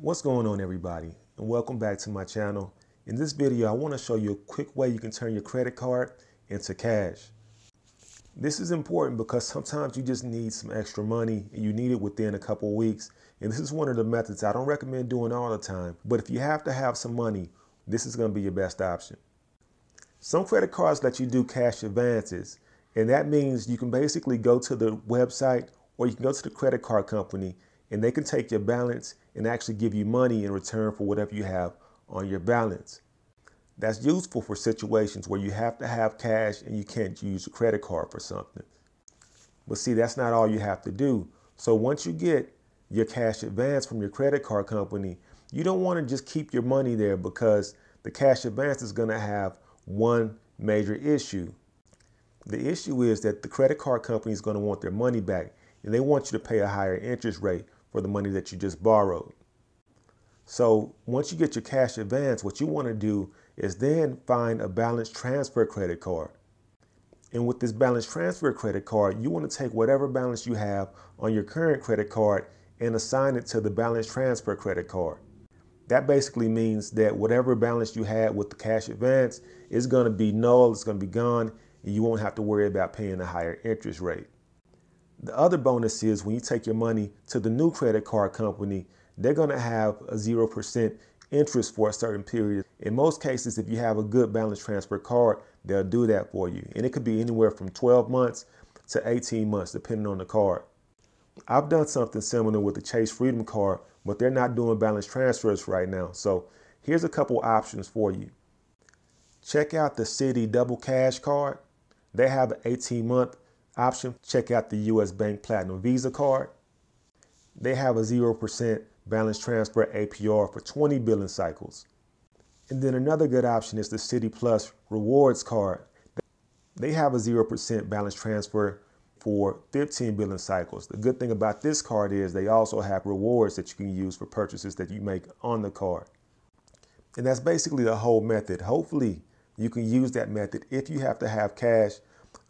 What's going on everybody and welcome back to my channel. In this video I want to show you a quick way you can turn your credit card into cash. This is important because sometimes you just need some extra money and you need it within a couple weeks and this is one of the methods I don't recommend doing all the time but if you have to have some money this is going to be your best option. Some credit cards let you do cash advances and that means you can basically go to the website or you can go to the credit card company and they can take your balance and actually give you money in return for whatever you have on your balance. That's useful for situations where you have to have cash and you can't use a credit card for something. But see, that's not all you have to do. So once you get your cash advance from your credit card company, you don't want to just keep your money there because the cash advance is going to have one major issue. The issue is that the credit card company is going to want their money back and they want you to pay a higher interest rate for the money that you just borrowed. So once you get your cash advance, what you want to do is then find a balance transfer credit card. And with this balance transfer credit card, you want to take whatever balance you have on your current credit card and assign it to the balance transfer credit card. That basically means that whatever balance you had with the cash advance is going to be null, it's going to be gone, and you won't have to worry about paying a higher interest rate. The other bonus is when you take your money to the new credit card company, they're going to have a 0% interest for a certain period. In most cases, if you have a good balance transfer card, they'll do that for you. And it could be anywhere from 12 months to 18 months, depending on the card. I've done something similar with the Chase Freedom card, but they're not doing balance transfers right now. So here's a couple options for you. Check out the Citi Double Cash card. They have an 18 month option, check out the US Bank Platinum Visa card. They have a 0% balance transfer APR for 20 billing cycles. And then another good option is the Citi Plus Rewards card. They have a 0% balance transfer for 15 billing cycles. The good thing about this card is they also have rewards that you can use for purchases that you make on the card. And that's basically the whole method. Hopefully you can use that method if you have to have cash.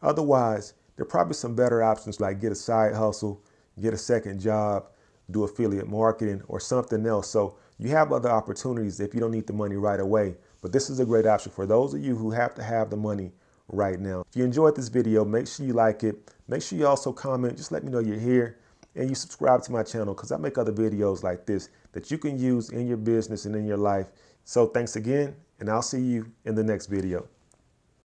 Otherwise, there are probably some better options like get a side hustle, get a second job, do affiliate marketing or something else. So you have other opportunities if you don't need the money right away. But this is a great option for those of you who have to have the money right now. If you enjoyed this video, make sure you like it. Make sure you also comment. Just let me know you're here and you subscribe to my channel because I make other videos like this that you can use in your business and in your life. So thanks again, and I'll see you in the next video.